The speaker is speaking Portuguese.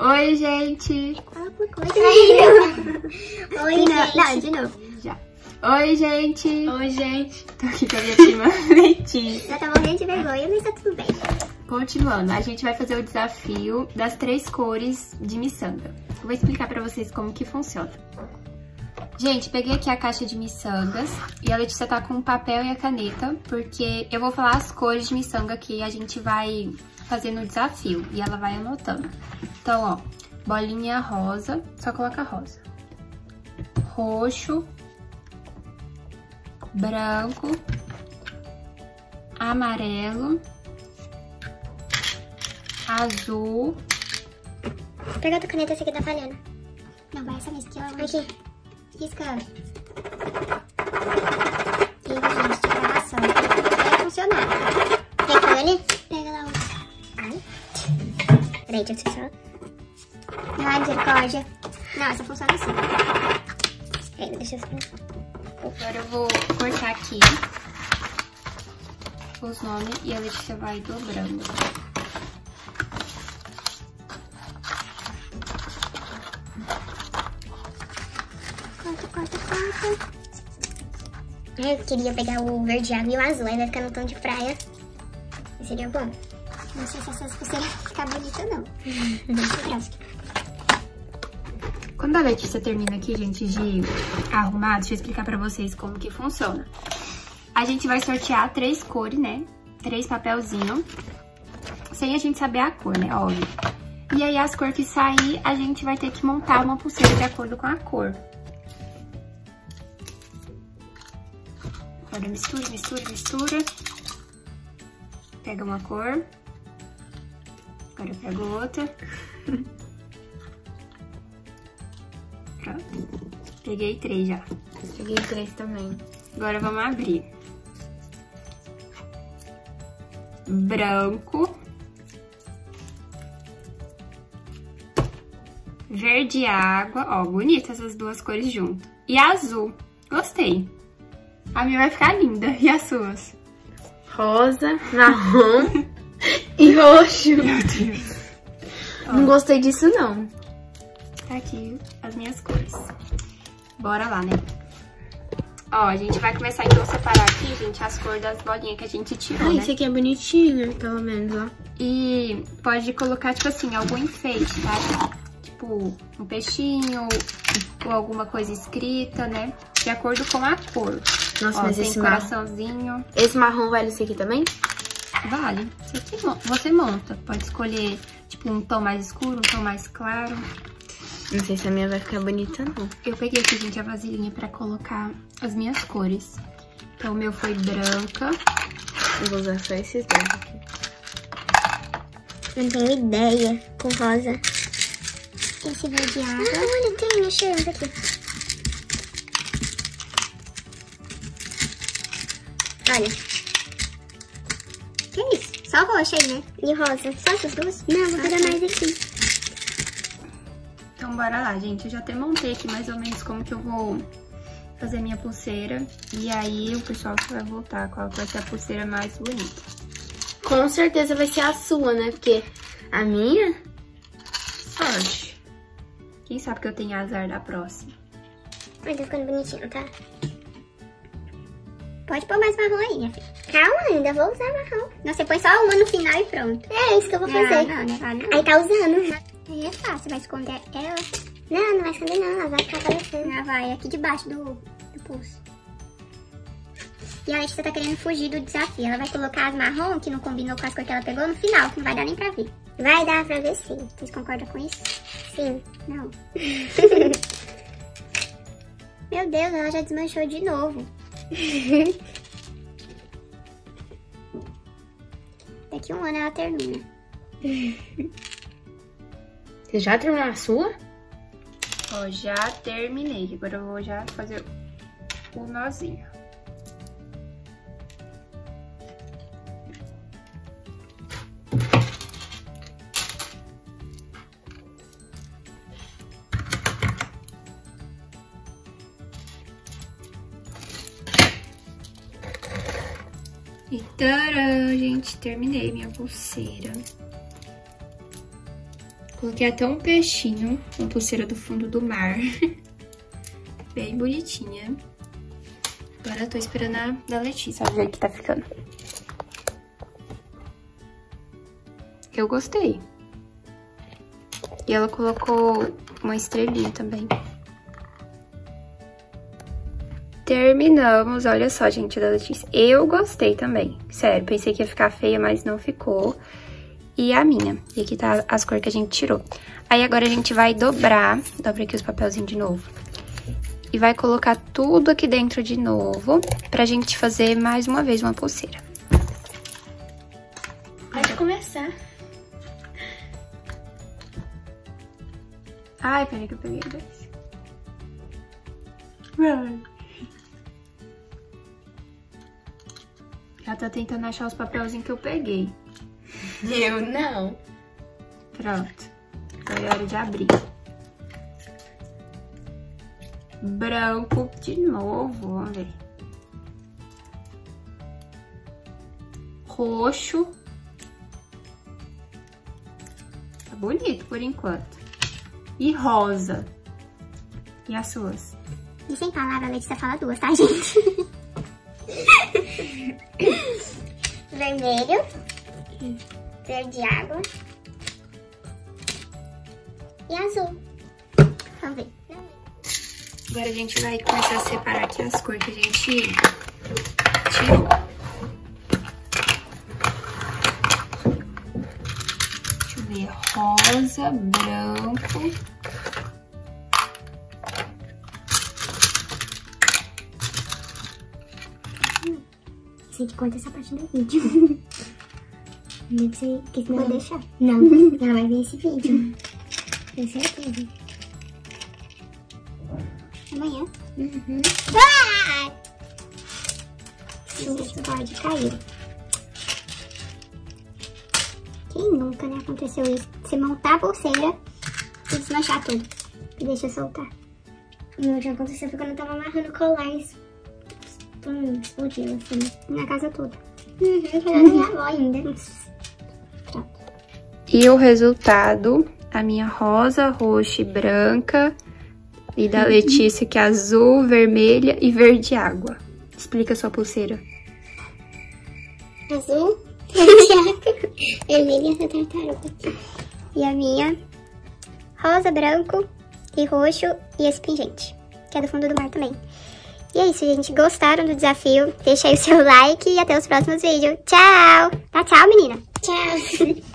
Oi, gente. Fala por coisa. Oi, gente. não, de novo. Já. Oi, gente. Oi, gente. Tô aqui com a minha prima Letícia. Já tá morrendo de vergonha, mas tá tudo bem. Continuando, a gente vai fazer o desafio das três cores de miçanga. Eu vou explicar pra vocês como que funciona. Gente, peguei aqui a caixa de miçangas e a Letícia tá com o papel e a caneta, porque eu vou falar as cores de miçanga que a gente vai fazer no desafio e ela vai anotando. Então, ó, bolinha rosa, só coloca rosa. Roxo, branco, amarelo, azul. Pega outra caneta, essa aqui tá falhando. Não, vai essa mesmo, que eu Aqui. Risca. Deixa eu só. Ai, misericórdia. Não, essa funciona assim. Peraí, deixa eu. Agora eu vou cortar aqui os nomes e a Letícia vai dobrando. Corta, corta, corta. Eu queria pegar o verde água e o azul, aí vai ficar no tom de praia. Seria bom. Não sei se essas pulseiras vão ficar bonitas, não. Quando a Letícia termina aqui, gente, de arrumar, deixa eu explicar pra vocês como que funciona. A gente vai sortear três cores, né? Três papelzinhos. Sem a gente saber a cor, né? Óbvio. E aí, as cores que sair, a gente vai ter que montar uma pulseira de acordo com a cor. Agora mistura, mistura, mistura. Pega uma cor. Agora pega outra. Pronto. Peguei três já. Peguei três também. Agora vamos abrir. Branco. Verde água. Ó, bonita essas duas cores junto. E azul. Gostei. A minha vai ficar linda. E as suas? Rosa, marrom roxo. Meu Deus. Não gostei disso, não. Tá aqui as minhas cores. Bora lá, né? Ó, a gente vai começar então a separar aqui, gente, as cores das bolinhas que a gente tirou, Ah, né? esse aqui é bonitinho, pelo menos, ó. E pode colocar, tipo assim, algum enfeite, tá? Tipo, um peixinho ou alguma coisa escrita, né? De acordo com a cor. Nossa, Ó, mas tem esse marrom... coraçãozinho. Esse marrom vale esse aqui também? Vale. Você, que você monta. Pode escolher, tipo, um tom mais escuro, um tom mais claro. Não sei se a minha vai ficar bonita, não. Eu peguei aqui, gente, a vasilhinha pra colocar as minhas cores. Então, o meu foi branca. Eu vou usar só esses dois aqui. Não tenho ideia com rosa. Esse verde água. Ah, olha, tem minha chance aqui. Olha. Que isso? Só roxa aí, né? E rosa. Só essas duas? Não, vou pegar mais aqui. Então, bora lá, gente. Eu já até montei aqui mais ou menos como que eu vou fazer minha pulseira. E aí, o pessoal que vai voltar qual vai ser a pulseira mais bonita. Com certeza vai ser a sua, né? Porque a minha... Sorte. Quem sabe que eu tenho azar da próxima? Ai, tá ficando bonitinho, tá? Pode pôr mais marrom aí, minha filha. Calma, ainda vou usar marrom. Não, você põe só uma no final e pronto. É isso que eu vou fazer. Não, não, não, não. Aí tá usando. Aí é fácil, vai esconder ela. Não, não vai esconder não, ela vai ficar aparecendo. Ela vai aqui debaixo do, do pulso. E a Letícia tá querendo fugir do desafio. Ela vai colocar as marrom, que não combinou com as cores que ela pegou, no final, que não vai dar nem pra ver. Vai dar pra ver sim. Vocês concordam com isso? Sim. Não. Meu Deus, ela já desmanchou de novo. Daqui um ano ela termina. Você já terminou a sua? Ó, já terminei. Agora eu vou já fazer o nozinho. Tarã, gente, terminei minha pulseira. Coloquei até um peixinho, uma pulseira do fundo do mar. Bem bonitinha. Agora eu tô esperando a da Letícia, ver o que tá ficando. Eu gostei. E ela colocou uma estrelinha também. Terminamos, olha só, gente, da Letícia. Eu gostei também, sério. Pensei que ia ficar feia, mas não ficou. E a minha. E aqui tá as cores que a gente tirou. Aí agora a gente vai dobrar, dobra aqui os papelzinhos de novo. E vai colocar tudo aqui dentro de novo, pra gente fazer mais uma vez uma pulseira. Pode começar. Ai, peraí que eu peguei dois. Ai. Ela tá tentando achar os papelzinhos que eu peguei. Eu não. Pronto. Agora é hora de abrir. Branco de novo, vamos ver. Roxo. Tá bonito por enquanto. E rosa. E as suas? E sem palavra, a Letícia fala duas, tá, gente? Vermelho. Verde água. E azul. Vamos ver. Agora a gente vai começar a separar aqui as cores que a gente tirou. Deixa eu ver, rosa, branco. Gente, conta essa parte do vídeo. Não sei, que senão... Vou deixar. Não, ela vai ver esse vídeo. Tenho certeza. Amanhã. Uhum. Ah! Isso pode cair. Quem nunca, né, aconteceu isso? Você montar a pulseira e desmanchar tudo. E deixa soltar. O meu já aconteceu foi quando eu tava amarrando colar isso. Assim, na casa toda. Uhum, foi na minha avó ainda. Pronto. E o resultado, a minha rosa, roxa e branca. E da Letícia, que é azul, vermelha e verde água. Explica a sua pulseira. Azul, verde água, vermelha essa tartaruga. E a minha, rosa, branco e roxo e esse pingente, que é do fundo do mar também. E é isso, gente. Gostaram do desafio? Deixa aí o seu like e até os próximos vídeos. Tchau! Tá tchau, menina? Tchau!